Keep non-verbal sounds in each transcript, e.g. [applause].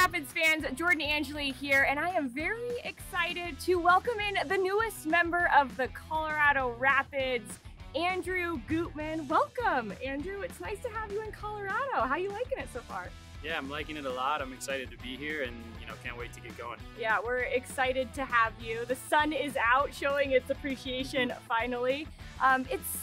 Rapids fans, Jordan Angeli here, and I am very excited to welcome in the newest member of the Colorado Rapids, Andrew Gutman. Welcome, Andrew. It's nice to have you in Colorado. How are you liking it so far? Yeah, I'm liking it a lot. I'm excited to be here and, you know, can't wait to get going. Yeah, we're excited to have you. The sun is out showing its appreciation [laughs] finally. Um, it's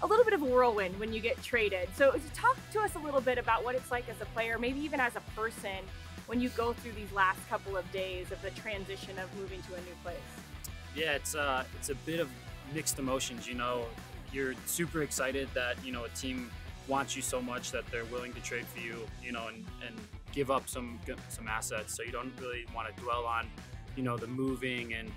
a little bit of a whirlwind when you get traded. So talk to us a little bit about what it's like as a player, maybe even as a person, when you go through these last couple of days of the transition of moving to a new place. Yeah, it's uh, it's a bit of mixed emotions. You know, you're super excited that you know a team wants you so much that they're willing to trade for you. You know, and and give up some some assets. So you don't really want to dwell on, you know, the moving and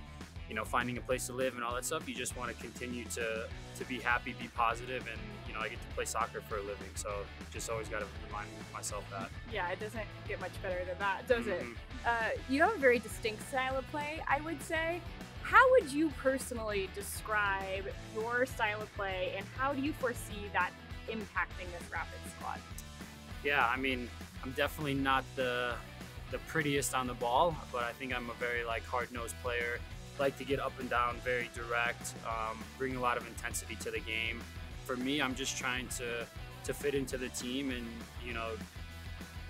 you know finding a place to live and all that stuff. You just want to continue to to be happy, be positive, and you know I get to play soccer for a living. So just always got to remind myself that. Yeah, it doesn't get much better than that, does mm-hmm. it? Uh, you have a very distinct style of play, I would say. How would you personally describe your style of play, and how do you foresee that impacting this Rapid squad? Yeah, I mean, I'm definitely not the the prettiest on the ball, but I think I'm a very like hard-nosed player like to get up and down, very direct, um, bring a lot of intensity to the game. For me, I'm just trying to to fit into the team and you know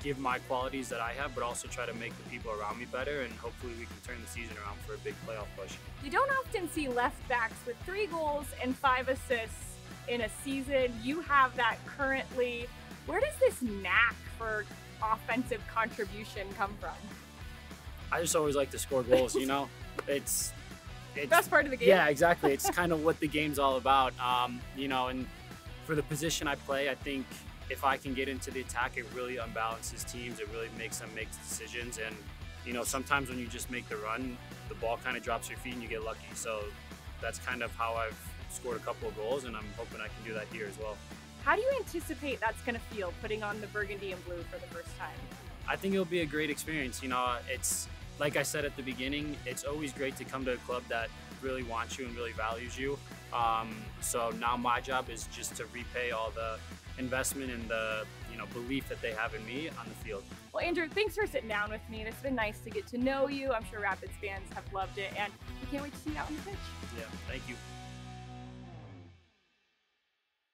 give my qualities that I have, but also try to make the people around me better, and hopefully we can turn the season around for a big playoff push. You don't often see left backs with three goals and five assists in a season. You have that currently. Where does this knack for offensive contribution come from? I just always like to score goals, you know? it's it's best part of the game. Yeah, exactly. It's [laughs] kind of what the game's all about. Um, you know, and for the position I play, I think if I can get into the attack, it really unbalances teams. It really makes them make decisions. And you know, sometimes when you just make the run, the ball kind of drops your feet and you get lucky. So that's kind of how I've scored a couple of goals, and I'm hoping I can do that here as well. How do you anticipate that's going to feel putting on the burgundy and blue for the first time? I think it'll be a great experience. You know, it's like I said at the beginning, it's always great to come to a club that really wants you and really values you. Um, so now my job is just to repay all the investment and the you know belief that they have in me on the field. Well, Andrew, thanks for sitting down with me. It's been nice to get to know you. I'm sure Rapids fans have loved it, and we can't wait to see you out on the pitch. Yeah, thank you.